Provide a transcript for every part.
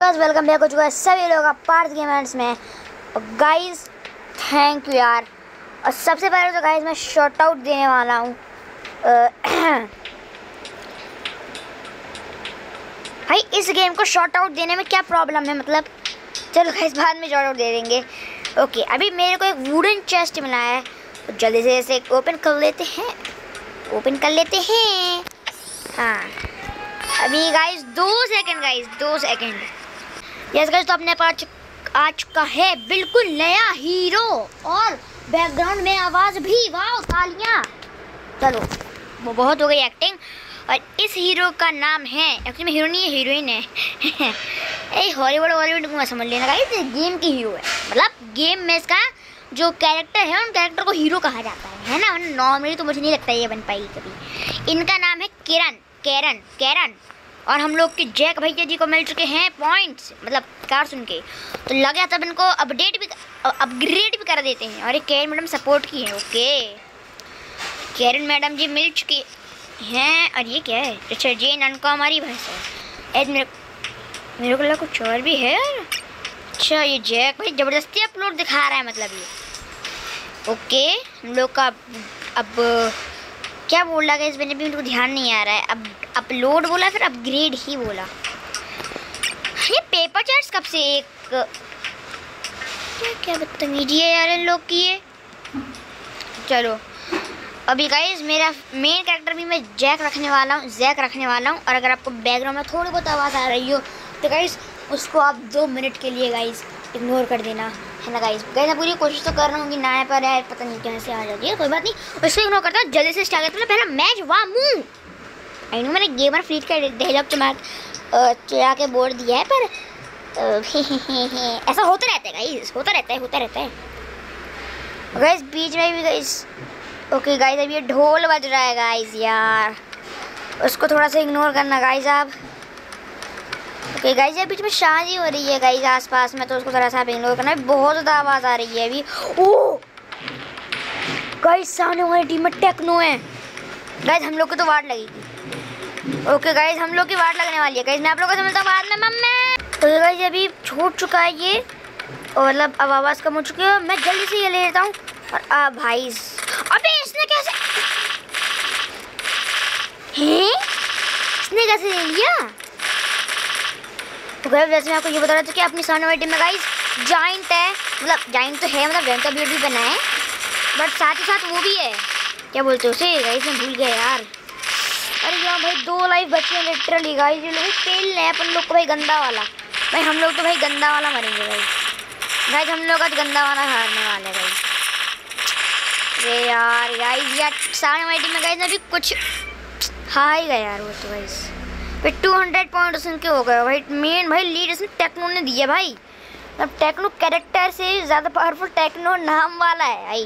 Guys welcome back हो चुका है सभी लोग का पार्थ गेमर्स में। गाइस थैंक यू यार। और सबसे पहले तो गाइस मैं शॉर्ट आउट देने वाला हूँ। भाई, इस गेम को शॉर्ट आउट देने में क्या प्रॉब्लम है? मतलब चलो गाइस बाद में शॉर्ट आउट दे देंगे। ओके अभी मेरे को एक वुडन चेस्ट मिला है। तो जल्दी से इसे ओपन कर लेते हैं। ओपन कर लेते हैं। हाँ। अभी गाइस दो सेकंड गाइस दो सेकंड यस गाइस तो अपने पास आ चुका है बिल्कुल नया हीरो और बैकग्राउंड में आवाज़ भी वाह तालियाँ। चलो, वो बहुत हो गई एक्टिंग और इस हीरो का नाम है एक्चुअली में हीरो नहीं है हीरोइन है। ए हॉलीवुड हॉलीवुड को समझ लेना गाइस गेम की हीरो है। मतलब गेम में इसका जो कैरेक्टर है, उन कैरेक्टर को हीरो कहा जाता है है ना? नॉर्मली तो मुझे नहीं लगता ये बन पाएगी कभी। इनका नाम है किरण कैरन कैरन और हम लोग के जैक भैया जी को मिल चुके हैं पॉइंट्स मतलब कार सुन के। तो लगा तब इनको अपडेट भी अपग्रेड भी कर देते हैं। और ये कैरन मैडम सपोर्ट की है ओके कैरन मैडम जी मिल चुकी हैं, और ये क्या है? अच्छा जे ननका हमारी भैंस है। मेरे मेरे को लगा कुछ और भी है अच्छा ये जैक भाई ज़बरदस्ती अपलोड दिखा रहा है मतलब ये। ओके हम लोग का अब क्या बोल रहा इस मैंने भी मेरे को ध्यान नहीं आ रहा है। अब अपलोड बोला, फिर अपग्रेड ही बोला। ये पेपर चार्ट्स कब से एक क्या क्या बदतमीजी है यार इन लोग की ये? चलो। अभी गाइज़ मेरा मेन कैरेक्टर भी मैं जैक रखने वाला हूँ जैक रखने वाला हूँ। और अगर आपको बैकग्राउंड में थोड़ी बहुत आवाज़ आ रही हो तो गाइज़ उसको आप दो मिनट के लिए गाइज़ इग्नोर कर देना। है ना गाइज़ गाइज़ मैं पूरी कोशिश तो कर रहा हूँ कि ना पर यार पता नहीं कैसे आ जाती है, कोई बात नहीं। उसको इग्नोर करता हूँ, जल्दी से स्टार्ट करता पहला मैच वाह, मुँह। आई नो मैंने गेमर फ्लीट का डायलॉग चमा चला के बोर्ड दिया है, पर ऐसा होता रहता है गाइस होता रहता है, होता रहता है। गाइस बीच में भी गाइस ओके गाइस अब ये ढोल बज रहा है गाइस यार। उसको थोड़ा सा इग्नोर करना गाइस आप। ओके गाइस ये बीच में शादी हो रही है गाइस आसपास में तो उसको थोड़ा सा इग्नोर करना है। बहुत ज़्यादा आवाज़ आ रही है अभी। ओ गाइस सामने हमारी टीम में टेक्नो है। गाइस हम लोग को तो वार्ड लगेगी ओके गाइज़ हम लोग की वाट लगने वाली है। गाइज़ मैं आप लोगों से मिलता हूँ, बाद में मम्मी। तो गाइज़ अभी छूट चुका है ये। और मतलब अब आवाज़ कम हो चुकी है। मैं जल्दी से ये ले लेता हूँ। और, आ, भाई, अबे, इसने कैसे हैं? इसने कैसे ले लिया? तो गाइज़ वैसे मैं आपको ये बता रहा था कि अपनी सामने वाली टीम में गाइज़ जॉइंट है। मतलब जॉइंट तो है मतलब जॉइंट का भी बना है बट साथ ही साथ वो भी है। क्या बोलते हो? उसे गाइज़ मैं भूल गया यार। अरे यहाँ भाई, दो लाइफ बचे हैं लिटरली गाइस ये लोग खेल रहे हैं, अपन लोग को भाई गंदा वाला। भाई, हम लोग तो भाई गंदा वाला मरेंगे भाई। भाई हम लोग आज गंदा वाला हारने वाले भाई। अरे यार गाइस यार सारे हमारी टीम में गाइस अभी कुछ हार ही गया यार वो तो गाइस भाई टू हंड्रेड पॉइंट उसके हो गए भाई मेन भाई लीड उसने टेक्नो ने दिया भाई। अब टेक्नो कैरेक्टर से ज़्यादा पावरफुल टेक्नो नाम वाला है भाई।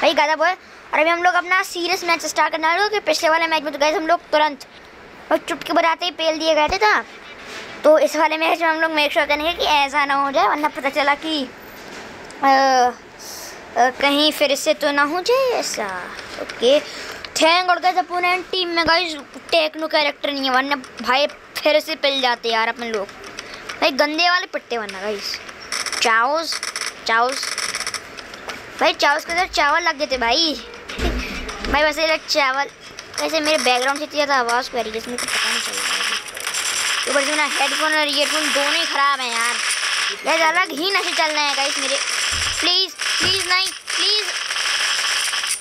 भाई गादा बोल और अभी हम लोग अपना सीरियस मैच स्टार्ट करने वाले कि पिछले वाले मैच में तो गए हम लोग तुरंत। और चुटके बनाते ही पेल दिए गए थे था तो इस वाले मैच में हम लोग मेक श्योर करेंगे कि ऐसा ना हो जाए वरना पता चला कि आ, आ, कहीं फिर से तो ना हो जाए ऐसा। ओके थैंक और गए अपोनेंट टीम में गाइस टेक्नो कैरेक्टर नहीं है, वरना भाई फिर से पिल जाते यार अपन लोग। भाई गंदे वाले पिट्टे वरना गाइस। चाउस चाउस। भाई चावल के अंदर चावल लग गए थे भाई। भाई वैसे चावल, वैसे मेरे बैकग्राउंड से इतनी ज़्यादा आवाज़ पा रही है इसमें पता नहीं चल रहा है। ऊपर मेरा हेडफोन और ईयरफोन दोनों ही ख़राब हैं यार। वैसे अलग ही नशे चल रहे हैं गाइस मेरे। प्लीज़ प्लीज़ नहीं प्लीज़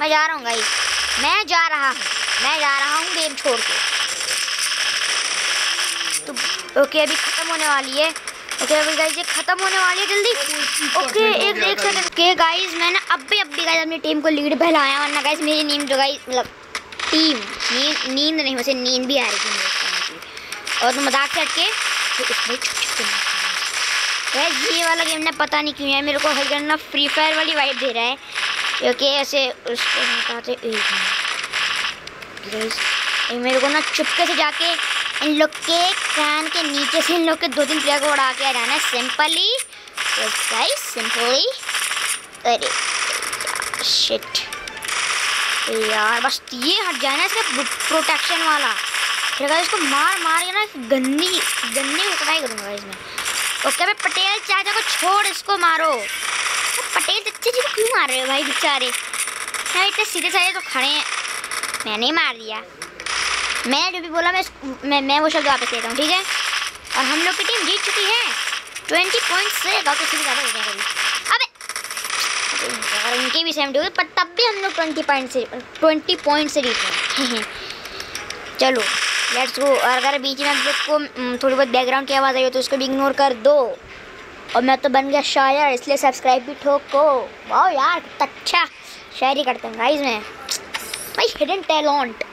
मैं जा रहा हूँ गाइस मैं जा रहा हूँ। मैं जा रहा हूँ गेम छोड़ के। तो ओके अभी ख़त्म होने वाली है। ओके अभी गाइस ये खत्म होने वाली है जल्दी। ओके एक एक सेकंड के गाइस मैंने अब भी अब भी गाइस अपनी टीम को लीड बहलाया वरना गाइस मेरी नींद जो गाइस मतलब टीम नींद नींद नहीं वैसे नींद भी आ रही थी और तो मज़ाक से हटके गाइस ये वाला गेम ना पता नहीं क्यों है मेरे को हर करना फ्री फायर वाली वाइट दे रहा है। क्योंकि ऐसे उसको हटाते मेरे को ना चुपके से जाके इन लोग के कान के नीचे से इन लोग के दो तीन प्लेयर को उड़ा के आ जाना है सिंपली गाइस सिंपली अरे शिट यार बस ये हट जाना इसका प्रोटेक्शन वाला फिर इसको मार मार के ना गंदी गंदी उतराई करूँगा इसमें ओके अबे पटेल चाचा को छोड़ इसको मारो पटेल चाचा जी को क्यों मार रहे हो भाई बेचारे? यार इतने सीधे साधे तो खड़े हैं। मैंने ही मार दिया मैं जो भी बोला मैं मैं, मैं वो शब्द वापस लेता हूँ ठीक है? और हम लोग की टीम जीत चुकी है। ट्वेंटी पॉइंट से गाँव से ज़्यादा हो कभी अबे! उनकी भी सेवेंटी हो पर तब भी हम लोग ट्वेंटी पॉइंट से ट्वेंटी पॉइंट से जीते हैं। चलो लेट्स गो और अगर बीच में आप लोग को थोड़ी बहुत बैकग्राउंड की आवाज़ आई हो तो उसको भी इग्नोर कर दो। और मैं तो बन गया शायर, इसलिए सब्सक्राइब भी ठोको। वाह यार अच्छा शायरी करते हैं गाइस मैं। भाई hidden talent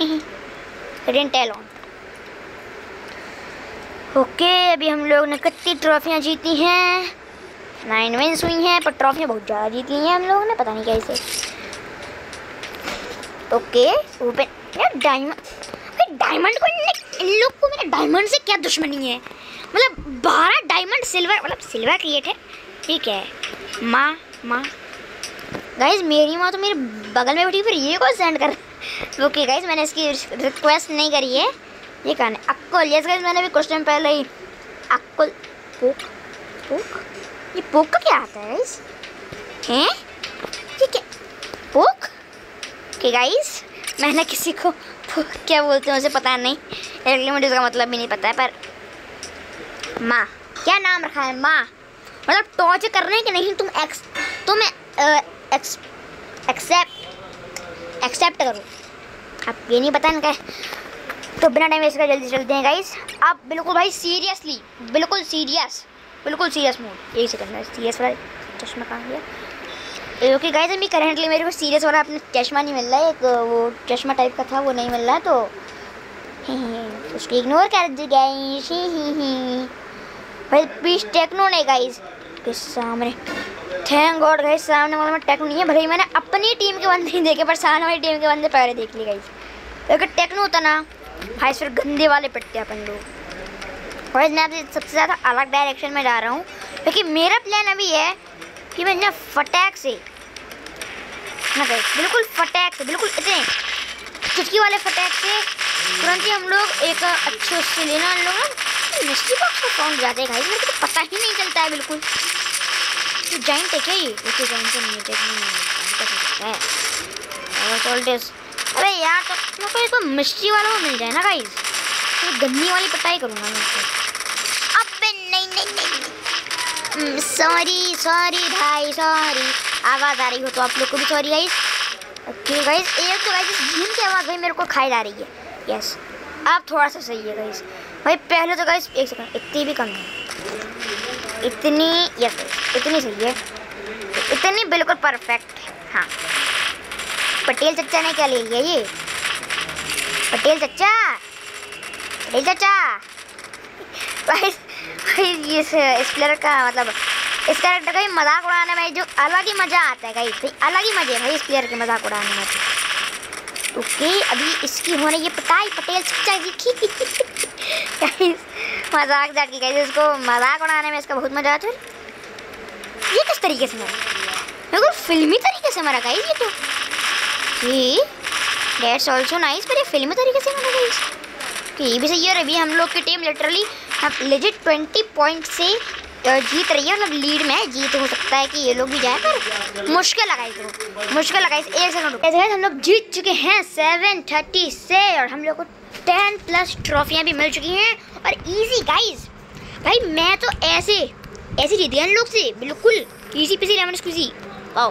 hidden talent okay अभी हम लोग ने कितनी ट्रॉफियाँ जीती हैं? नाइन विन्स हुई हैं, पर ट्रॉफियाँ बहुत ज़्यादा जीती हैं हम लोगों ने, पता नहीं कैसे ओके ओपन यार डायमंड डायमंड को इन लोग को मेरे डायमंड से क्या दुश्मनी है? मतलब बारह डायमंड सिल्वर मतलब सिल्वर क्रिएट है। ठीक है। माँ माँ। गाइज़ मेरी माँ तो मेरे बगल में बैठी फिर ये कौन सेंड कर ओके गाइज़ मैंने इसकी रिक्वेस्ट नहीं करी है। ये कहने अक्कुल यस गाइज़ मैंने भी कुछ टाइम पहले ही अक्कुल ये पोक का क्या आता है गाइज़ हैं? ये क्या पोक? ओके गाइज़ मैंने किसी को क्या बोलते हैं उसे पता नहीं। एक्चुअली मुझे उसका मतलब भी नहीं पता है, पर माँ। क्या नाम रखा है माँ? मतलब टॉर्च कर रहे हैं कि नहीं? तुम एक्स तुम एक्सेप्ट एक्सेप्ट करो। आप ये नहीं पता इनका। तो बिना टाइम वेस्ट कर जल्दी चलते हैं गाइस आप बिल्कुल भाई सीरियसली बिल्कुल सीरियस बिल्कुल सीरियस मूड एक सेकंड सीरियस वाला चश्मा कहाँ गया ओके गाइस अभी करेंटली मेरे को सीरियस वाला अपना चश्मा नहीं मिल रहा है। एक, वो चश्मा टाइप का था, वो नहीं मिल रहा है तो उसको इग्नोर कर दी गई भाई प्लीज़ टेक्नो नहीं गाइस के सामने थैंक गॉड गाइस सामने वाला में टेक्नो नहीं है। भले मैंने अपनी टीम के बंदे नहीं देखे, पर सामने वाली टीम के बंदे पहले देख लिए गाइस अगर टेक्नो होता ना, भाई फिर गंदे वाले पिटते अपन लोग। और मैं अभी सबसे ज़्यादा अलग डायरेक्शन में जा रहा हूँ, क्योंकि मेरा प्लान अभी है कि मैं फटैक से, ना गाइस बिल्कुल फटैक से, बिल्कुल इतने चुटकी वाले फटैक से तुरंत ही हम लोग एक अच्छे उससे लेना हम लोग मिस्ट्री बॉक्स का साउंड ज़्यादा है भाई? मेरे को तो पता ही नहीं चलता है बिल्कुल। तो जाइंट है क्या ये? ओके जाइंट तो नहीं है टेक नहीं है। और ऑल अरे यार तो मेरे को एक मिस्ट्री वाला वो मिल जाए ना गाइस तो गन्नी वाली पटाई करूँगा मैं उसको अबे नहीं नहीं नहीं सॉरी सॉरी भाई सॉरी आवाज़ आ रही हो तो आप लोग को भी सॉरी गाइस ओके गाइस एक तो गाइस भीम की आवाज़ भाई मेरे को खाई जा रही है। यस अब थोड़ा सा सही है गाइस भाई, पहले तो गाइस एक सेकंड इतनी भी कम है। इतनी यस इतनी सही है। इतनी बिल्कुल परफेक्ट हाँ। पटेल चचा ने क्या ले लिया ये? पटेल चचा? पटेल चचा? भाई भाई, इस इस प्लेयर का मतलब इस कैरेक्टर का ही मज़ाक उड़ाने में जो अलग ही मज़ा आता है भाई, अलग ही मज़े भाई इस प्लेयर के मज़ाक उड़ाने में। ओके, अभी इसकी होने ये पटाई पटेल चचा की? मज़ाक जाट की गई इसको मज़ाक उड़ाने में इसका बहुत मज़ा आता है। ये किस तरीके से मरा? बिल्कुल फिल्मी तरीके से मरा गाइस ये तो। ये डेट्स ऑल्सो नाइस पर ये फिल्मी तरीके से मरा गाइस कि ये भी सही है, और अभी हम लोग की team literally legit twenty point से जीत रही है मतलब लीड में। जीत हो सकता है कि ये लोग भी जाए, पर मुश्किल लगाई तो मुश्किल लगाई एक सेकंड हम लोग जीत चुके हैं सेवन थर्टी से, और हम लोग को टेन प्लस ट्रॉफियाँ भी मिल चुकी हैं। और इजी गाइस भाई, मैं तो ऐसे ऐसे जीत गया लोग से। बिल्कुल easy peasy lemon squeezy wow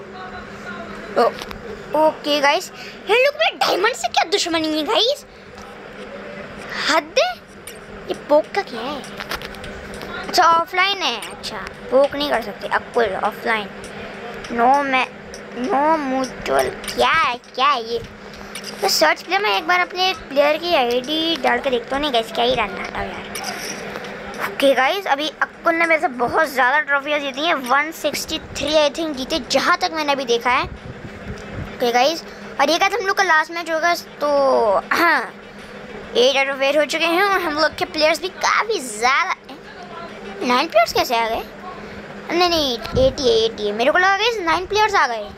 okay guys इन लोग में डायमंड से क्या दुश्मनी है गाइस हद ये पोक का क्या है? अच्छा ऑफलाइन है। अच्छा पोक नहीं कर सकते। अकुल ऑफलाइन नो मैं नो म्यूचुअल क्या है क्या है ये? तो सर्च प्ले मैं एक बार अपने प्लेयर की आईडी डाल के देखता हूँ। नहीं गैस क्या ही रहना था यार। ओके गाइस अभी अक्कुल ने मेरे से बहुत ज़्यादा ट्रॉफियाँ जीती हैं। 163 आई थिंक जीते जहाँ तक मैंने अभी देखा है। ओके गाइस और ये कहते हम लोग का लास्ट मैच होगा तो हाँ एट आउट ऑफ़ एट हो चुके हैं। और हम लोग के प्लेयर्स भी काफ़ी ज़्यादा नाइन प्लेयर्स कैसे आ गए? नहीं नहीं एटी एटी है मेरे को लगा गई नाइन प्लेयर्स आ गए।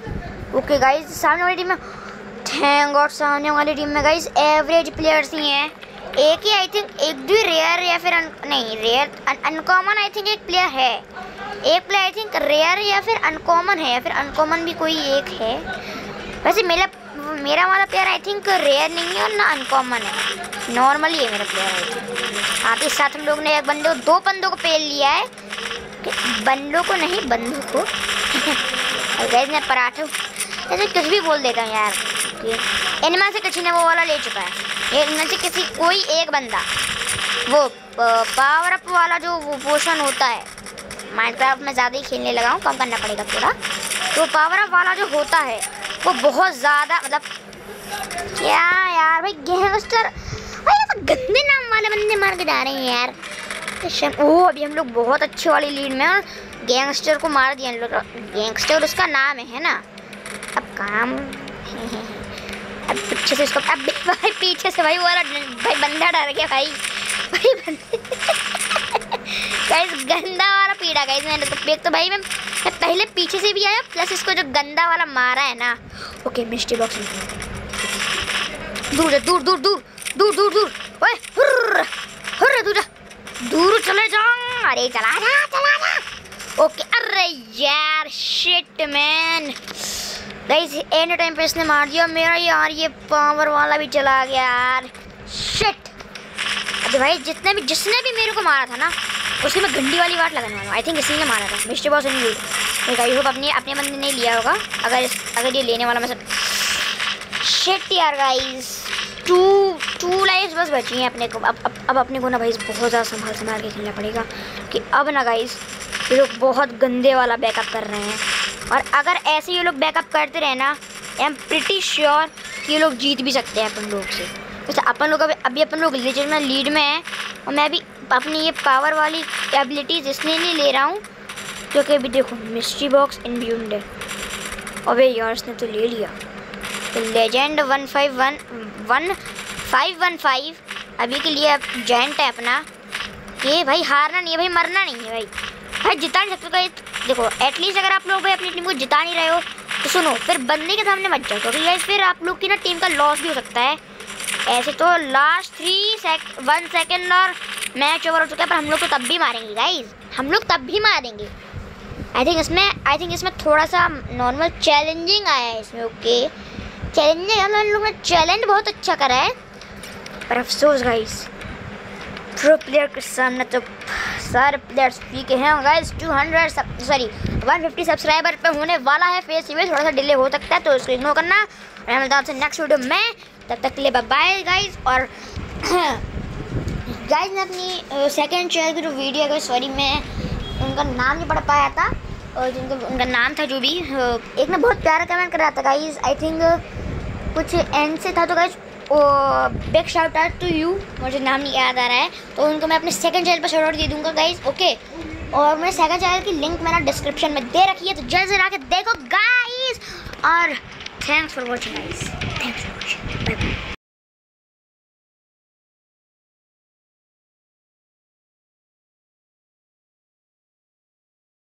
ओके गाइज़ सामने वाली टीम में थैंक गॉड सामने वाली टीम में गाइज़ एवरेज प्लेयर्स ही हैं। एक ही आई थिंक एक भी रेयर या फिर अन, नहीं रेयर अनकॉमन आई थिंक एक प्लेयर है। एक प्लेयर आई थिंक रेयर या फिर अनकॉमन है या फिर अनकॉमन भी कोई एक है। वैसे मेरा मेरा वाला प्लेयर आई थिंक रेयर नहीं है और ना अनकॉमन है। नॉर्मली है मेरा प्लेयर आई थिंक तो इस साथ हम लोग ने एक बंदे दो बंदों को पेल लिया है। बंदों को नहीं बंदों को। गैस मैं पराठे ऐसे कुछ भी बोल देता हूँ यार। इनमें से किसी ने वो वाला ले चुका है। इनमें से किसी कोई एक बंदा। वो पावर अप वाला जो वो पोशन होता है। माइनक्राफ्ट में ज़्यादा ही खेलने लगा हूँ कम करना पड़ेगा थोड़ा। तो पावर अप वाला जो होता है वो बहुत ज़्यादा मतलब क्या यार भाई गैंगस्टर भाई तो गंदे नाम वाले बंदे मार के जा रहे हैं यार। ओ अभी हम लोग बहुत अच्छे वाली लीड में गैंगस्टर को मार दिया गैंगस्टर उसका नाम है, है ना? अब काम अब पीछे से इसको अब भाई पीछे से भाई वाला भाई बंदा डर गया भाई। भाई गाइस गंदा वाला पीड़ा गाइस मैंने तो एक तो भाई मैं, मैं पहले पीछे से भी आया प्लस इसको जो गंदा वाला मारा है ना। ओके मिस्टी बॉक्स दूर दूर दूर दूर दूर दूर दूर। ओए हुर्र हुर्र दूर दूर चले जाओ अरे चला जा चला जा। ओके अरे यार shit man guys any time पे इसने मार दिया। मेरा यार ये पावर वाला भी चला गया यार। शिट अरे भाई जितने भी जिसने भी मेरे को मारा था ना उसने मैं गंडी वाली बात लगाने वाला आई थिंक इसी ने मारा था। Mister boss in you I hope अपने अपने बंदे ने लिया होगा। अगर अगर ये लेने वाला मैं सब शिट यार गाइस टू टू लाइफ बस बची हैं अपने को। अब अब, अब अपने को ना भाई बहुत ज़्यादा संभाल संभाल के खेलना पड़ेगा। कि अब ना गाइस ये लोग बहुत गंदे वाला बैकअप कर रहे हैं। और अगर ऐसे ये लोग बैकअप करते रहे ना आई एम प्रिटी श्योर कि ये लोग जीत भी सकते हैं अपन लोग से। वैसे अपन लोग अभी अभी अपन लोग लीड में लीड में हैं और मैं भी अपनी ये पावर वाली एबिलिटीज़ इसलिए नहीं ले रहा हूँ क्योंकि अभी देखो मिस्ट्री बॉक्स इन ब्यूंड है अबे यार, इसने तो ले लिया। तो legend one five one one five one five अभी के लिए जॉइंट है अपना। ये भाई हारना नहीं है भाई, मरना नहीं है भाई। भाई जिता नहीं सकते तो देखो एटलीस्ट अगर आप लोग भाई अपनी टीम को जिता नहीं रहे हो तो सुनो, फिर बंदे के सामने मत जाओ, क्योंकि गाइस फिर आप लोग की ना टीम का लॉस भी हो सकता है। ऐसे तो last three sec one second और मैच ओवर हो चुका है, पर हम लोग को तब भी मारेंगे गाइज़ हम लोग तब भी मारेंगे। आई थिंक इसमें आई थिंक इसमें थोड़ा सा नॉर्मल चैलेंजिंग आया है इसमें ओके चैलेंजिंग हम लोग ने चैलेंज बहुत अच्छा करा है। पर अफसोस गाइस प्रो प्लेयर के सामने तो सारे प्लेयर्स के हैं गाइस 200 सॉरी 150 सब्सक्राइबर पे होने वाला है फेस इवेंट थोड़ा सा डिले हो सकता है तो उसको इग्नोर करना। मैं मिलता हूँ नेक्स्ट वीडियो में, तब तक के लिए बाय गाइस और गाइस ने अपनी सेकंड चैनल की जो वीडियो है सॉरी मैं उनका नाम नहीं पढ़ पाया था, और जिनका, उनका नाम था जो भी एक ने बहुत प्यारा कमेंट कर रहा था गाइस आई थिंक कुछ एंड से था तो guys big shout out to you मुझे नाम नहीं याद आ रहा है तो उनको मैं अपने सेकंड चैनल पर शाउट आउट दे दूँगा गाइज़ ओके और मेरे सेकंड चैनल की लिंक मैंने डिस्क्रिप्शन में दे रखी है तो जल्द से आके देखो गाइज़ और thanks for watching guys thanks for watching